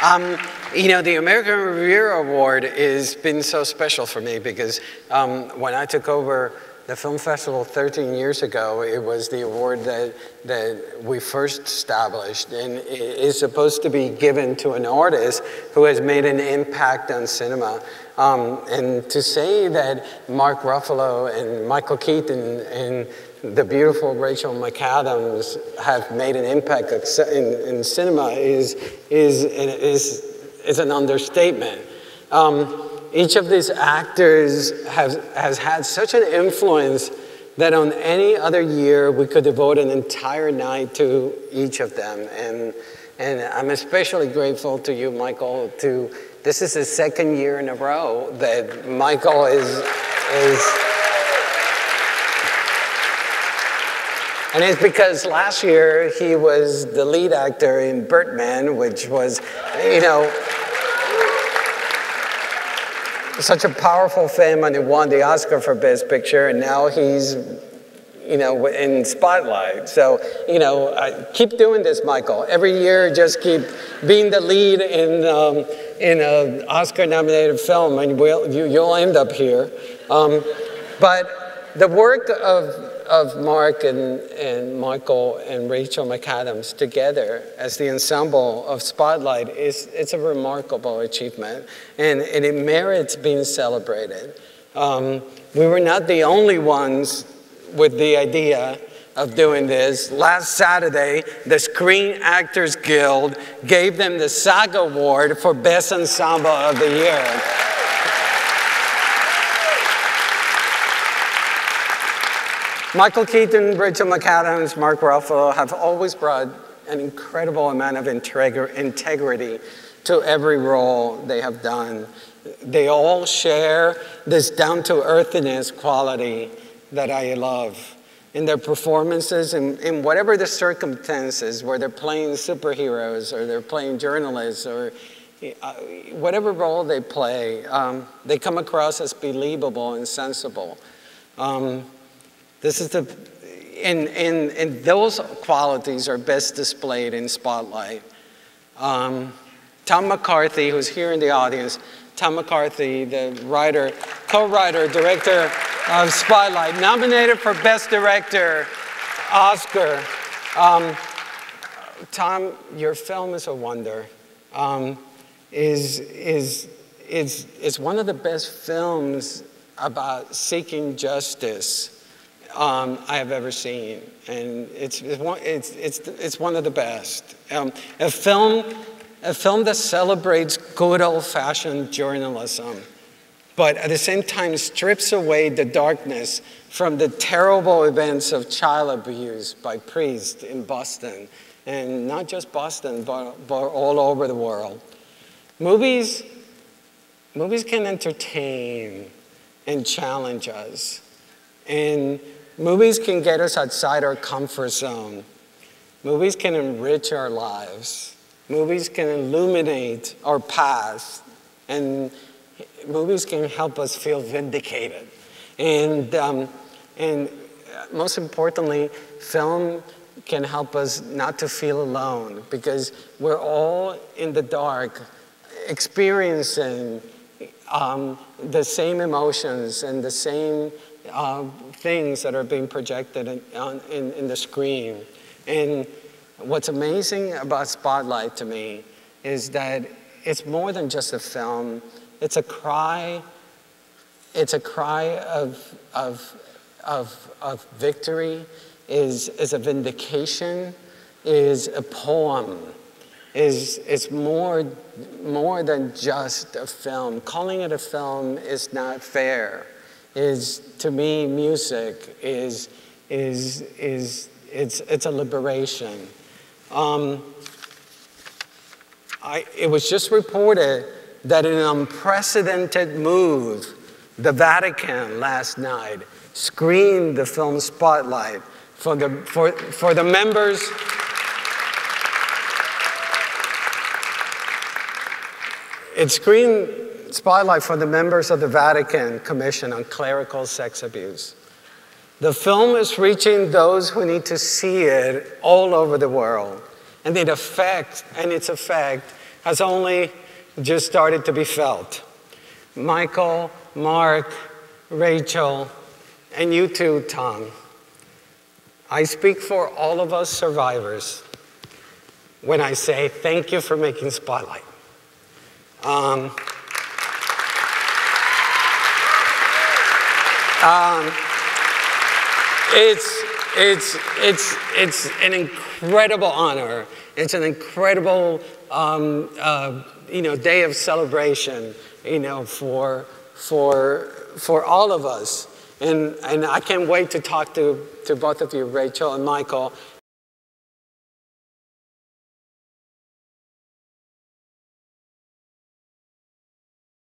Um, you know, the American Riviera Award has been so special for me because um, when I took over the film festival 13 years ago, it was the award that, that we first established and is supposed to be given to an artist who has made an impact on cinema. Um, and to say that Mark Ruffalo and Michael Keaton and the beautiful Rachel McAdams have made an impact in, in cinema is, is, is, is an understatement. Um, each of these actors has, has had such an influence that on any other year we could devote an entire night to each of them. And, and I'm especially grateful to you, Michael, to this is the second year in a row that Michael is, is and it's because last year he was the lead actor in Birdman, which was, you know, such a powerful film and he won the Oscar for Best Picture, and now he's, you know, in Spotlight. So, you know, keep doing this, Michael. Every year, just keep being the lead in, um, in an Oscar-nominated film, and we'll, you, will end up here. Um, but the work of of Mark and, and Michael and Rachel McAdams together as the ensemble of Spotlight is it's a remarkable achievement and, and it merits being celebrated. Um, we were not the only ones with the idea of doing this. Last Saturday, the Screen Actors Guild gave them the SAG Award for Best Ensemble of the Year. Michael Keaton, Rachel McAdams, Mark Ruffalo have always brought an incredible amount of integrity to every role they have done. They all share this down to earthiness quality that I love in their performances and in whatever the circumstances, where they're playing superheroes or they're playing journalists or uh, whatever role they play, um, they come across as believable and sensible. Um, this is the, and, and, and those qualities are best displayed in Spotlight. Um, Tom McCarthy, who's here in the audience, Tom McCarthy, the writer, co-writer, director of Spotlight, nominated for Best Director, Oscar. Um, Tom, your film is a wonder. Um, is, is, is, is one of the best films about seeking justice um, I have ever seen. And it's, it's, one, it's, it's, it's one of the best. Um, a, film, a film that celebrates good old fashioned journalism, but at the same time strips away the darkness from the terrible events of child abuse by priests in Boston. And not just Boston, but, but all over the world. Movies, movies can entertain and challenge us. And Movies can get us outside our comfort zone. Movies can enrich our lives. Movies can illuminate our past. And movies can help us feel vindicated. And, um, and most importantly, film can help us not to feel alone because we're all in the dark experiencing um, the same emotions and the same uh, things that are being projected in, on, in, in the screen. And what's amazing about Spotlight to me is that it's more than just a film. It's a cry, it's a cry of, of, of, of victory, is, is a vindication, is a poem, is, is more, more than just a film. Calling it a film is not fair is to me music is is is it's it's a liberation. Um, I, it was just reported that in an unprecedented move, the Vatican last night screened the film Spotlight for the, for, for the members. It screened spotlight for the members of the Vatican Commission on Clerical Sex Abuse. The film is reaching those who need to see it all over the world. And, it effect, and its effect has only just started to be felt. Michael, Mark, Rachel, and you too, Tom. I speak for all of us survivors when I say thank you for making Spotlight. Um, um, it's, it's, it's, it's an incredible honor. It's an incredible um, uh, you know, day of celebration you know, for, for, for all of us. And, and I can't wait to talk to, to both of you, Rachel and Michael,